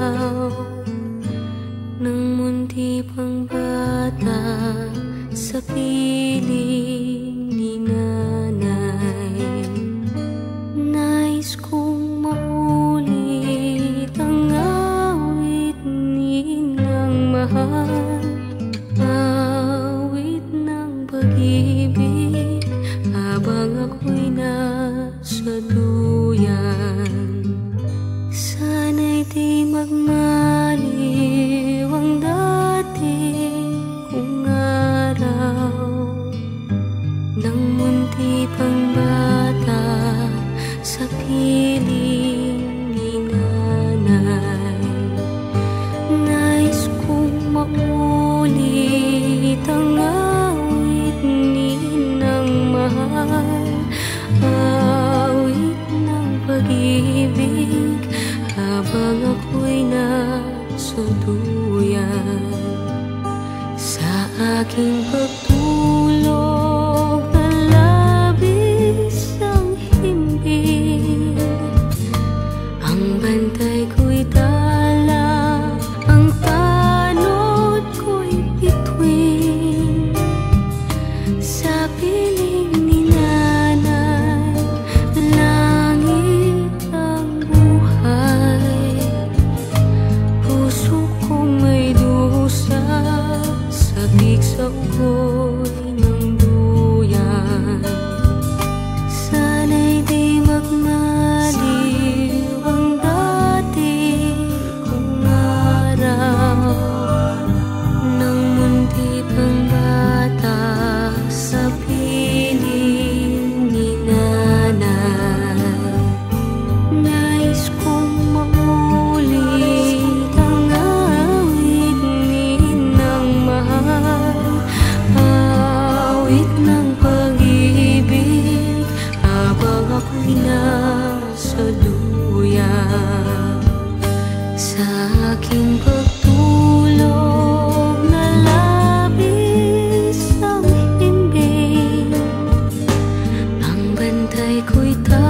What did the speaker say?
ikaw Nang munti pang bata Sa piling ni nanay. Nais kong maulit Ang awit ninang mahal Awit ng pag-ibig Habang ako'y nasa duyan. Sa aking pagtulog ako'y nasa luya. Sa aking pagtulog na labis ang himbing Ang bantay ko'y tayo